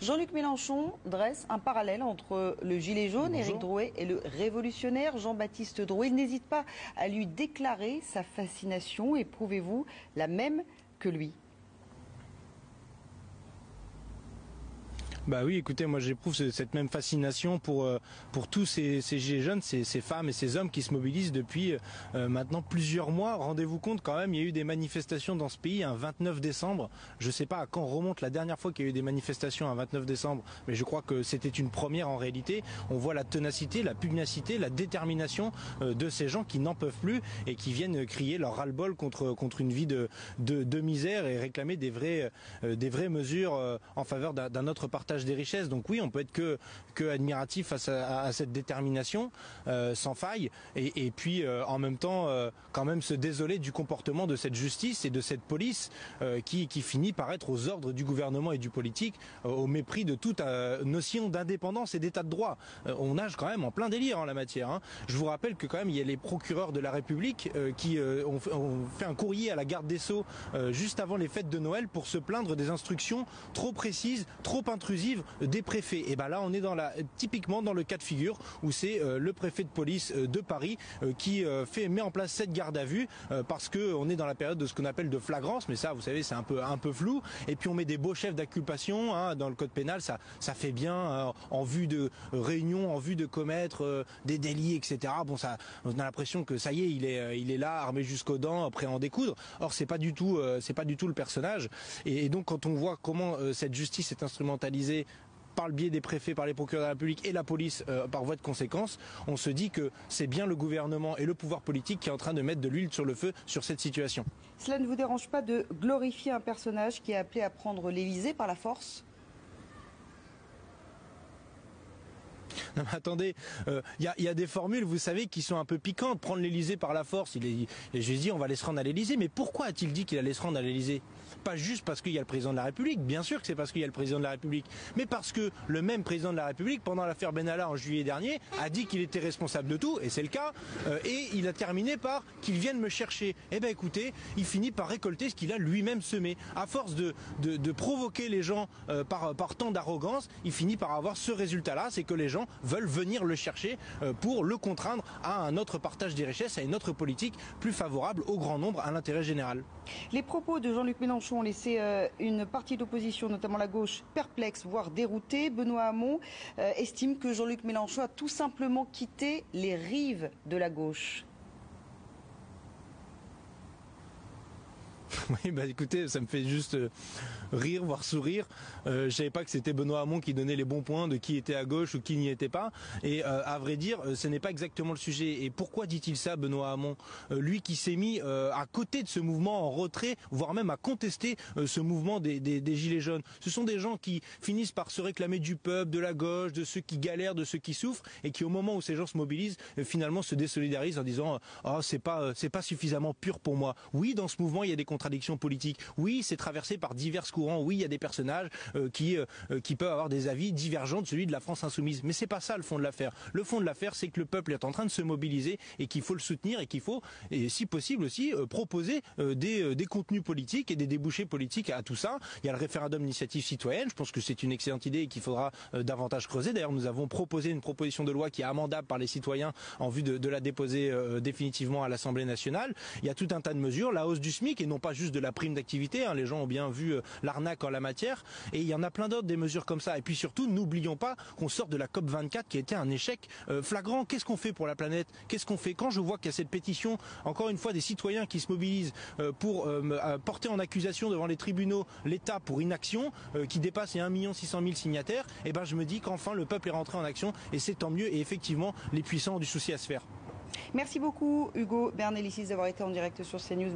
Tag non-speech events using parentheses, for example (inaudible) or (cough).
Jean-Luc Mélenchon dresse un parallèle entre le gilet jaune, Éric Drouet, et le révolutionnaire Jean-Baptiste Drouet. Il n'hésite pas à lui déclarer sa fascination. Éprouvez-vous la même que lui Bah oui, écoutez, moi j'éprouve cette même fascination pour, euh, pour tous ces, ces gilets jaunes, ces, ces, femmes et ces hommes qui se mobilisent depuis euh, maintenant plusieurs mois. Rendez-vous compte quand même, il y a eu des manifestations dans ce pays un 29 décembre. Je sais pas à quand remonte la dernière fois qu'il y a eu des manifestations un 29 décembre, mais je crois que c'était une première en réalité. On voit la tenacité, la pugnacité, la détermination euh, de ces gens qui n'en peuvent plus et qui viennent crier leur ras-le-bol contre, contre une vie de, de, de, misère et réclamer des vraies, des vraies mesures en faveur d'un autre partage des richesses. Donc oui, on peut être que, que admiratif face à, cette détermination euh, sans faille, et, puis euh, en même temps euh, quand même se désoler du comportement de cette justice et de cette police qui, qui, finit par être aux ordres du gouvernement et du politique, au mépris de toute notion d'indépendance et d'état de droit. on nage quand même en plein délire en la matière. Hein. Je vous rappelle que quand même il y a les procureurs de la République qui ont, fait un courrier à la garde des sceaux juste avant les fêtes de Noël pour se plaindre des instructions trop précises, trop intrusives des préfets. Et ben là, on est dans la, typiquement dans le cas de figure où c'est euh, le préfet de police euh, de Paris euh, qui fait met en place cette garde à vue parce que on est dans la période de ce qu'on appelle de flagrance, mais ça, vous savez, c'est un peu un peu flou. Et puis on met des beaux chefs d'acculpation hein, dans le code pénal, ça ça fait bien en vue de réunion, en vue de commettre des délits, etc. Bon, ça, on a l'impression que ça y est, il est il est là, armé jusqu'aux dents, prêt à en découdre. Or, c'est pas du tout c'est pas du tout le personnage. Et, et donc, quand on voit comment cette justice est instrumentalisée par le biais des préfets, par les procureurs de la République et la police euh, par voie de conséquence, on se dit que c'est bien le gouvernement et le pouvoir politique qui est en train de mettre de l'huile sur le feu sur cette situation. Cela ne vous dérange pas de glorifier un personnage qui est appelé à prendre l'Élysée par la force? (laughs) Non mais attendez, il euh, y, a, des formules, vous savez, qui sont un peu piquantes. Prendre l'Elysée par la force, il est, dit on va aller se rendre à l'Elysée. Mais pourquoi a-t-il dit qu'il allait se rendre à l'Elysée Pas juste parce qu'il y a le président de la République, bien sûr que c'est parce qu'il y a le président de la République, mais parce que le même président de la République, pendant l'affaire Benalla en juillet dernier, a dit qu'il était responsable de tout, et c'est le cas, euh, et il a terminé par qu'il vienne me chercher. Eh ben écoutez, il finit par récolter ce qu'il a lui-même semé. À force de, provoquer les gens euh, par tant d'arrogance, il finit par avoir ce résultat-là, c'est que les gens veulent venir le chercher euh, pour le contraindre à un autre partage des richesses, à une autre politique plus favorable au grand nombre, à l'intérêt général. Les propos de Jean-Luc Mélenchon ont laissé euh, une partie d'opposition, notamment la gauche, perplexe, voire déroutée. Benoît Hamon euh, estime que Jean-Luc Mélenchon a tout simplement quitté les rives de la gauche. (laughs) Oui, bah écoutez, ça me fait juste euh, rire, voire sourire. Euh, je savais pas que c'était Benoît Hamon qui donnait les bons points de qui était à gauche ou qui n'y était pas. Et euh, à vrai dire, euh, ce n'est pas exactement le sujet. Et pourquoi dit-il ça, Benoît Hamon? Lui qui s'est mis à côté de ce mouvement en retrait, voire même à contester ce mouvement des, Gilets jaunes. Ce sont des gens qui finissent par se réclamer du peuple, de la gauche, de ceux qui galèrent, de ceux qui souffrent, et qui au moment où ces gens se mobilisent, finalement se désolidarisent en disant oh c'est pas c'est pas suffisamment pur pour moi. Oui, dans ce mouvement il y a des contradictions politique. Oui, c'est traversé par divers courants. Oui, il y a des personnages euh, qui euh, qui peuvent avoir des avis divergents de celui de la France insoumise. Mais c'est pas ça le fond de l'affaire. Le fond de l'affaire, c'est que le peuple est en train de se mobiliser et qu'il faut le soutenir et qu'il faut, et si possible aussi, euh, proposer des, des contenus politiques et des débouchés politiques à tout ça. Il y a le référendum d'initiative citoyenne. Je pense que c'est une excellente idée et qu'il faudra davantage creuser. D'ailleurs, nous avons proposé une proposition de loi qui est amendable par les citoyens en vue de, de la déposer définitivement à l'Assemblée nationale. Il y a tout un tas de mesures, la hausse du SMIC et non pas juste de la prime d'activité. Hein. Les gens ont bien vu euh, l'arnaque en la matière. Et il y en a plein d'autres des mesures comme ça. Et puis surtout, n'oublions pas qu'on sort de la COP 24 qui a été un échec euh, flagrant. Qu'est-ce qu'on fait pour la planète? Qu'est-ce qu'on fait? Quand je vois qu'il y a cette pétition, encore une fois, des citoyens qui se mobilisent euh, pour porter en accusation devant les tribunaux l'État pour inaction qui dépasse les 1 600 000 signataires Et eh ben je me dis qu'enfin le peuple est rentré en action et c'est tant mieux. Et effectivement, les puissants ont du souci à se faire. Merci beaucoup Hugo Bernelicis d'avoir été en direct sur CNews.